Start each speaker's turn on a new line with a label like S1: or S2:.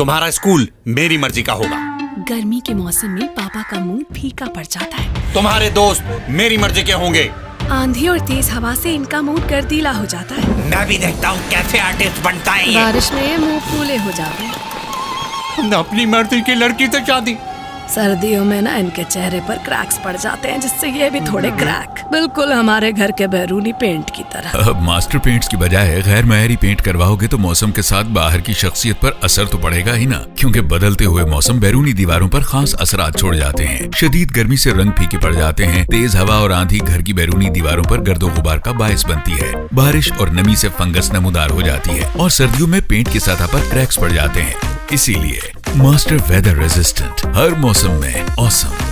S1: तुम्हारा स्कूल मेरी मर्ज़ी का होगा।
S2: गर्मी के मौसम में पापा का मूड फीका पड़ जाता है।
S1: तुम्हारे दोस्त मेरी मर्ज़ी के होंगे।
S2: आंधी और तेज हवा से इनका मूड गर्दीला हो जाता है।
S1: मैं भी देखता हूँ कैसे आर्टिस्ट बनता है
S2: बारिश में मुँह फूले हो जाते हैं।
S1: अपनी मर्ज़ी की लड़की से शादी।
S2: सर्दियों में ना इनके चेहरे पर क्रैक्स पड़ जाते हैं जिससे ये भी थोड़े क्रैक बिल्कुल हमारे घर के बैरूनी पेंट की तरह।
S3: अब मास्टर पेंट्स की बजाय गैर मायारी पेंट करवाओगे तो मौसम के साथ बाहर की शख्सियत पर असर तो पड़ेगा ही ना, क्योंकि बदलते हुए मौसम बैरूनी दीवारों पर खास असरात छोड़ जाते हैं। शदीद गर्मी से रंग फीके पड़ जाते हैं। तेज हवा और आंधी घर की बैरूनी दीवारों पर गर्दो गुबार का बायस बनती है। बारिश और नमी से फंगस नमूदार हो जाती है और सर्दियों में पेंट की सतह पर क्रैक्स पड़ जाते हैं। इसीलिए मास्टर वेदर रेजिस्टेंट हर मौसम में औसम